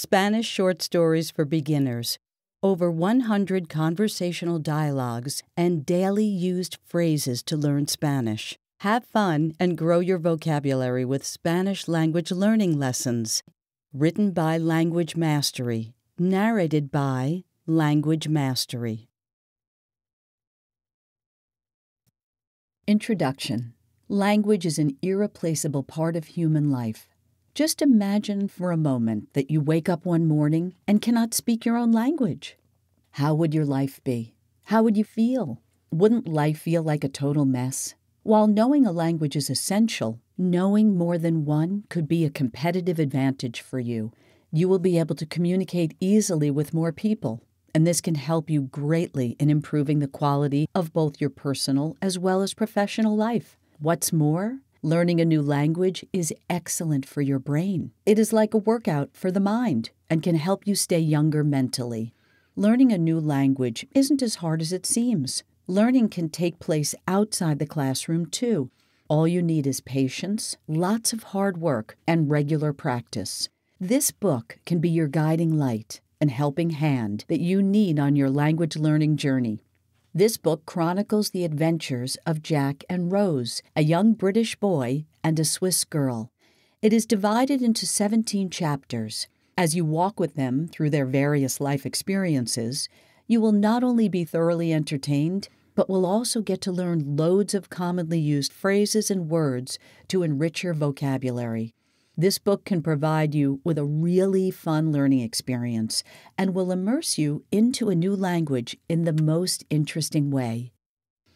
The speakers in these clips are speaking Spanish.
Spanish short stories for beginners, over 100 conversational dialogues, and daily used phrases to learn Spanish. Have fun and grow your vocabulary with Spanish language learning lessons. Written by Language Mastery, narrated by Language Mastery. Introduction Language is an irreplaceable part of human life. Just imagine for a moment that you wake up one morning and cannot speak your own language. How would your life be? How would you feel? Wouldn't life feel like a total mess? While knowing a language is essential, knowing more than one could be a competitive advantage for you. You will be able to communicate easily with more people, and this can help you greatly in improving the quality of both your personal as well as professional life. What's more, learning a new language is excellent for your brain. It is like a workout for the mind and can help you stay younger mentally. Learning a new language isn't as hard as it seems. Learning can take place outside the classroom too. All you need is patience, lots of hard work, and regular practice. This book can be your guiding light and helping hand that you need on your language learning journey. This book chronicles the adventures of Jack and Rose, a young British boy and a Swiss girl. It is divided into 17 chapters. As you walk with them through their various life experiences, you will not only be thoroughly entertained, but will also get to learn loads of commonly used phrases and words to enrich your vocabulary. This book can provide you with a really fun learning experience and will immerse you into a new language in the most interesting way.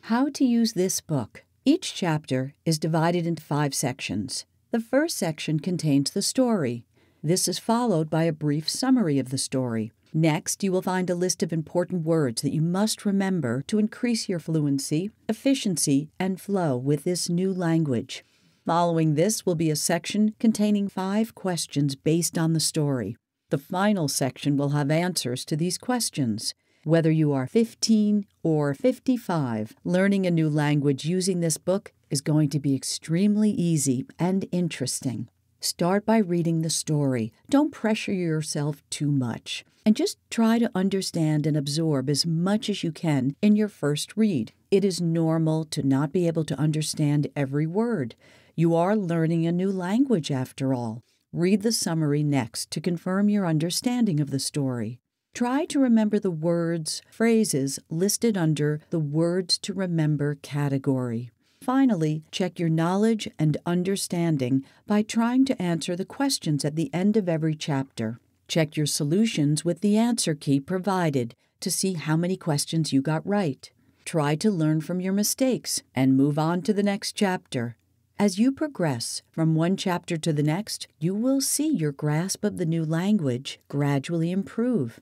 How to use this book. Each chapter is divided into five sections. The first section contains the story. This is followed by a brief summary of the story. Next, you will find a list of important words that you must remember to increase your fluency, efficiency, and flow with this new language. Following this will be a section containing five questions based on the story. The final section will have answers to these questions. Whether you are 15 or 55, learning a new language using this book is going to be extremely easy and interesting. Start by reading the story. Don't pressure yourself too much. And just try to understand and absorb as much as you can in your first read. It is normal to not be able to understand every word. You are learning a new language after all. Read the summary next to confirm your understanding of the story. Try to remember the words, phrases listed under the Words to Remember category. Finally, check your knowledge and understanding by trying to answer the questions at the end of every chapter. Check your solutions with the answer key provided to see how many questions you got right. Try to learn from your mistakes and move on to the next chapter. As you progress from one chapter to the next, you will see your grasp of the new language gradually improve.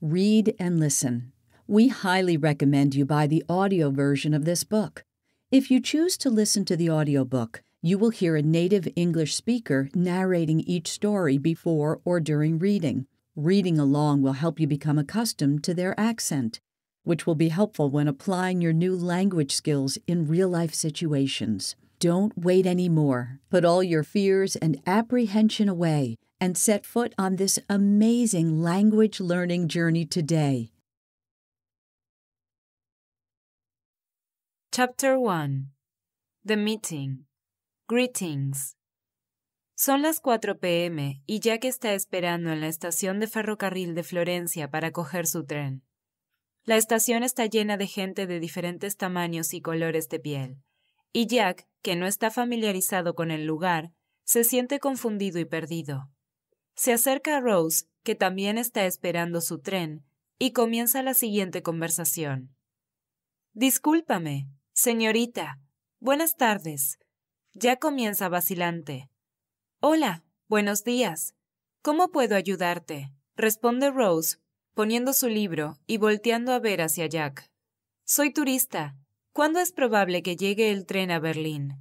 Read and listen. We highly recommend you buy the audio version of this book. If you choose to listen to the audiobook, you will hear a native English speaker narrating each story before or during reading. Reading along will help you become accustomed to their accent, which will be helpful when applying your new language skills in real life situations. Don't wait anymore. Put all your fears and apprehension away and set foot on this amazing language learning journey today. Chapter 1 The Meeting Greetings Son las 4 pm y Jack está esperando en la estación de ferrocarril de Florencia para coger su tren. La estación está llena de gente de diferentes tamaños y colores de piel y Jack, que no está familiarizado con el lugar, se siente confundido y perdido. Se acerca a Rose, que también está esperando su tren, y comienza la siguiente conversación. Discúlpame, señorita. Buenas tardes. Ya comienza vacilante. Hola, buenos días. ¿Cómo puedo ayudarte? responde Rose, poniendo su libro y volteando a ver hacia Jack. Soy turista ¿Cuándo es probable que llegue el tren a Berlín?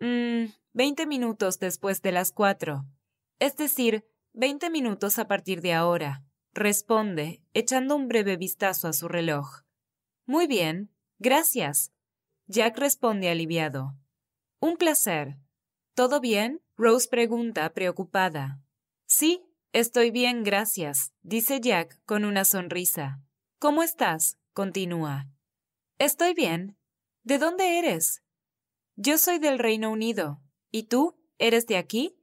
Mmm, veinte minutos después de las cuatro. Es decir, veinte minutos a partir de ahora. Responde, echando un breve vistazo a su reloj. Muy bien, gracias. Jack responde aliviado. Un placer. ¿Todo bien? Rose pregunta, preocupada. Sí, Estoy bien, gracias, dice Jack con una sonrisa. ¿Cómo estás? continúa. Estoy bien. ¿De dónde eres? Yo soy del Reino Unido. ¿Y tú? ¿Eres de aquí?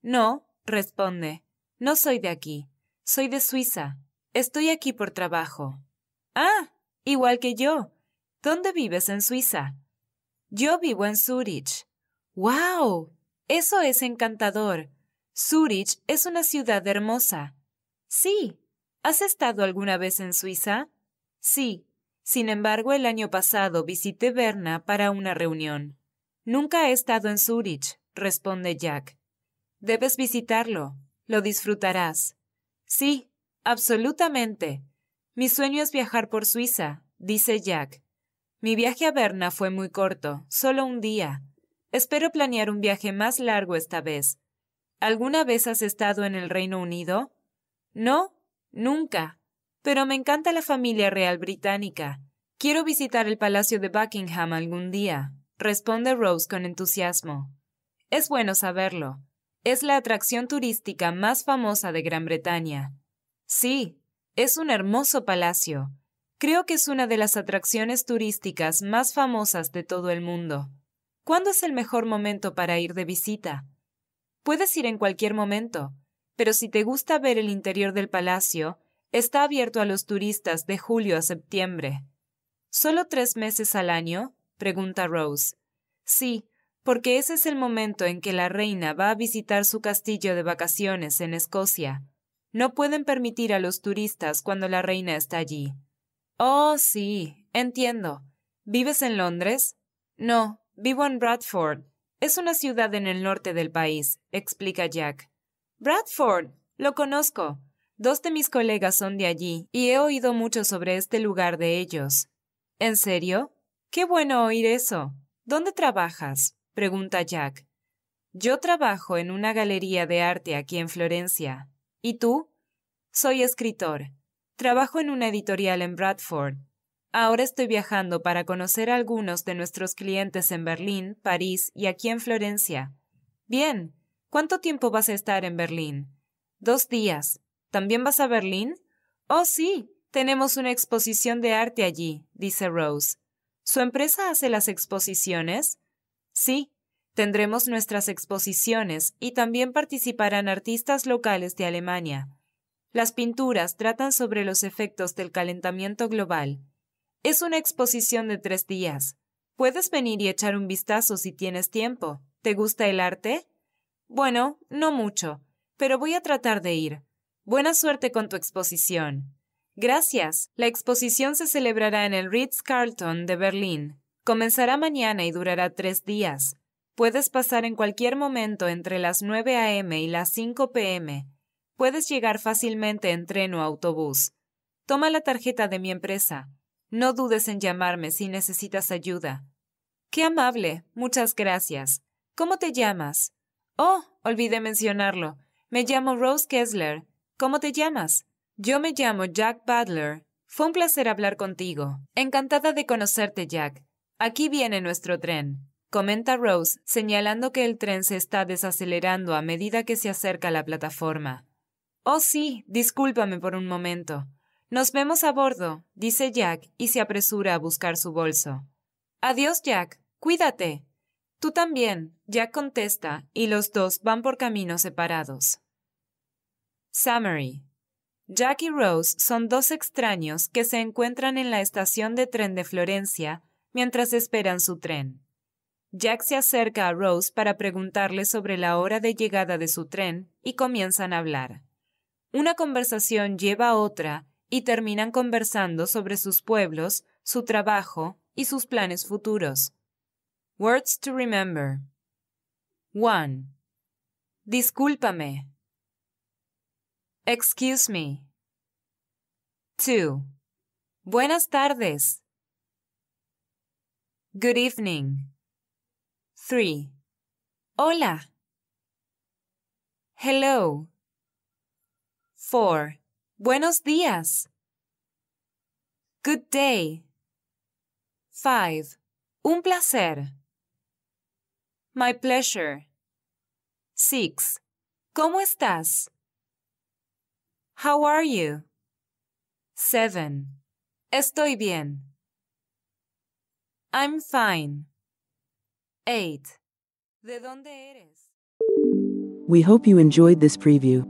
No, responde. No soy de aquí. Soy de Suiza. Estoy aquí por trabajo. Ah, igual que yo. ¿Dónde vives en Suiza? Yo vivo en Zurich. ¡Wow! Eso es encantador. Zurich es una ciudad hermosa. Sí. ¿Has estado alguna vez en Suiza? Sí. Sin embargo, el año pasado visité Berna para una reunión. Nunca he estado en Zurich, responde Jack. Debes visitarlo. Lo disfrutarás. Sí, absolutamente. Mi sueño es viajar por Suiza, dice Jack. Mi viaje a Berna fue muy corto, solo un día. Espero planear un viaje más largo esta vez. ¿Alguna vez has estado en el Reino Unido? No, nunca. Pero me encanta la familia real británica. Quiero visitar el Palacio de Buckingham algún día, responde Rose con entusiasmo. Es bueno saberlo. Es la atracción turística más famosa de Gran Bretaña. Sí, es un hermoso palacio. Creo que es una de las atracciones turísticas más famosas de todo el mundo. ¿Cuándo es el mejor momento para ir de visita? Puedes ir en cualquier momento, pero si te gusta ver el interior del palacio, está abierto a los turistas de julio a septiembre. ¿Solo tres meses al año? pregunta Rose. Sí, porque ese es el momento en que la reina va a visitar su castillo de vacaciones en Escocia. No pueden permitir a los turistas cuando la reina está allí. Oh, sí, entiendo. ¿Vives en Londres? No, vivo en Bradford, es una ciudad en el norte del país, explica Jack. Bradford. Lo conozco. Dos de mis colegas son de allí y he oído mucho sobre este lugar de ellos. ¿En serio? Qué bueno oír eso. ¿Dónde trabajas? pregunta Jack. Yo trabajo en una galería de arte aquí en Florencia. ¿Y tú? Soy escritor. Trabajo en una editorial en Bradford. Ahora estoy viajando para conocer a algunos de nuestros clientes en Berlín, París y aquí en Florencia. Bien. ¿Cuánto tiempo vas a estar en Berlín? Dos días. ¿También vas a Berlín? Oh, sí. Tenemos una exposición de arte allí, dice Rose. ¿Su empresa hace las exposiciones? Sí. Tendremos nuestras exposiciones y también participarán artistas locales de Alemania. Las pinturas tratan sobre los efectos del calentamiento global es una exposición de tres días. Puedes venir y echar un vistazo si tienes tiempo. ¿Te gusta el arte? Bueno, no mucho, pero voy a tratar de ir. Buena suerte con tu exposición. Gracias. La exposición se celebrará en el Ritz-Carlton de Berlín. Comenzará mañana y durará tres días. Puedes pasar en cualquier momento entre las 9 a.m. y las 5 p.m. Puedes llegar fácilmente en tren o autobús. Toma la tarjeta de mi empresa. No dudes en llamarme si necesitas ayuda. Qué amable. Muchas gracias. ¿Cómo te llamas? Oh, olvidé mencionarlo. Me llamo Rose Kessler. ¿Cómo te llamas? Yo me llamo Jack Butler. Fue un placer hablar contigo. Encantada de conocerte, Jack. Aquí viene nuestro tren. Comenta Rose, señalando que el tren se está desacelerando a medida que se acerca a la plataforma. Oh, sí, discúlpame por un momento. Nos vemos a bordo, dice Jack y se apresura a buscar su bolso. Adiós, Jack. Cuídate. Tú también, Jack contesta, y los dos van por caminos separados. Summary. Jack y Rose son dos extraños que se encuentran en la estación de tren de Florencia mientras esperan su tren. Jack se acerca a Rose para preguntarle sobre la hora de llegada de su tren y comienzan a hablar. Una conversación lleva a otra y terminan conversando sobre sus pueblos, su trabajo y sus planes futuros. Words to remember. 1. Discúlpame. Excuse me. 2. Buenas tardes. Good evening. 3. Hola. Hello. 4. Buenos días. Good day. 5. Un placer. My pleasure. 6. ¿Cómo estás? How are you? 7. Estoy bien. I'm fine. 8. ¿De dónde eres? We hope you enjoyed this preview.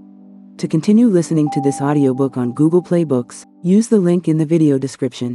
To continue listening to this audiobook on Google Play Books, use the link in the video description.